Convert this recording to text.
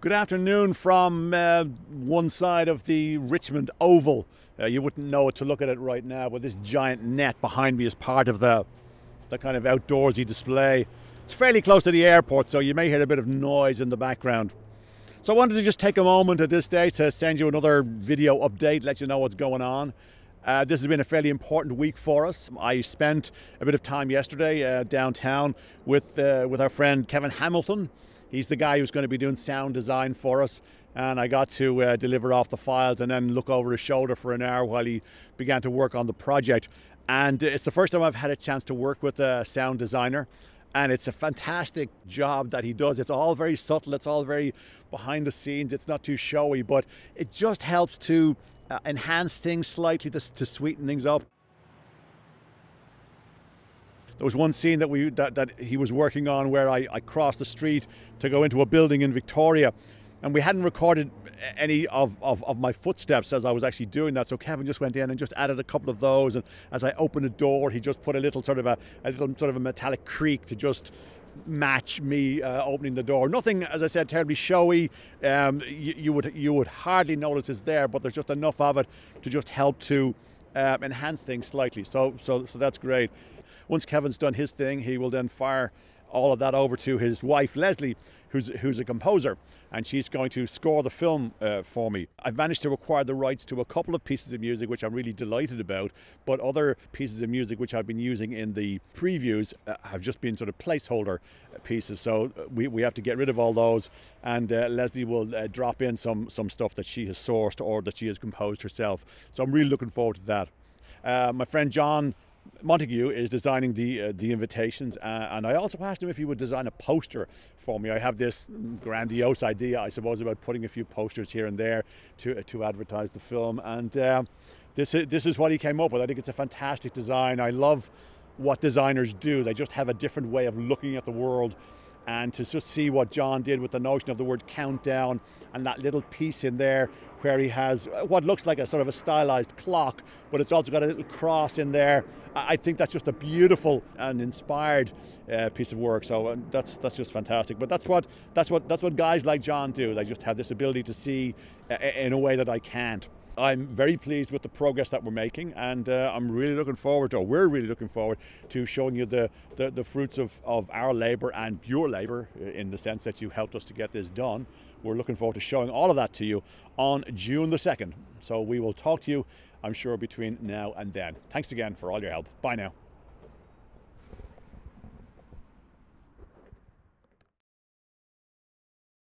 Good afternoon from uh, one side of the Richmond Oval. Uh, you wouldn't know it to look at it right now, but this giant net behind me is part of the, the kind of outdoorsy display. It's fairly close to the airport, so you may hear a bit of noise in the background. So I wanted to just take a moment at this stage to send you another video update, let you know what's going on. Uh, this has been a fairly important week for us. I spent a bit of time yesterday uh, downtown with uh, with our friend Kevin Hamilton, He's the guy who's going to be doing sound design for us. And I got to uh, deliver off the files and then look over his shoulder for an hour while he began to work on the project. And it's the first time I've had a chance to work with a sound designer. And it's a fantastic job that he does. It's all very subtle, it's all very behind the scenes, it's not too showy, but it just helps to uh, enhance things slightly, to, to sweeten things up. There was one scene that we that, that he was working on where I, I crossed the street to go into a building in Victoria and we hadn't recorded any of, of, of, my footsteps as I was actually doing that. So Kevin just went in and just added a couple of those. And as I opened the door, he just put a little sort of a, a little sort of a metallic creak to just match me uh, opening the door. Nothing, as I said, terribly showy. Um, you, you, would you would hardly notice it's there, but there's just enough of it to just help to uh, enhance things slightly. So so so that's great. Once Kevin's done his thing, he will then fire all of that over to his wife Leslie, who's who's a composer, and she's going to score the film uh, for me. I've managed to acquire the rights to a couple of pieces of music, which I'm really delighted about. But other pieces of music which I've been using in the previews uh, have just been sort of placeholder pieces. So uh, we, we have to get rid of all those, and uh, Leslie will uh, drop in some some stuff that she has sourced or that she has composed herself. So I'm really looking forward to that. Uh, my friend John Montague is designing the uh, the invitations, uh, and I also asked him if he would design a poster for me. I have this grandiose idea, I suppose, about putting a few posters here and there to uh, to advertise the film, and uh, this is, this is what he came up with. I think it's a fantastic design. I love what designers do. They just have a different way of looking at the world and to just see what John did with the notion of the word countdown and that little piece in there where he has what looks like a sort of a stylized clock, but it's also got a little cross in there. I think that's just a beautiful and inspired uh, piece of work. So uh, that's that's just fantastic. But that's what that's what that's what guys like John do. They just have this ability to see uh, in a way that I can't. I'm very pleased with the progress that we're making, and uh, I'm really looking forward to, or we're really looking forward to showing you the, the, the fruits of, of our labour and your labour uh, in the sense that you helped us to get this done. We're looking forward to showing all of that to you on June the 2nd. So we will talk to you, I'm sure, between now and then. Thanks again for all your help. Bye now.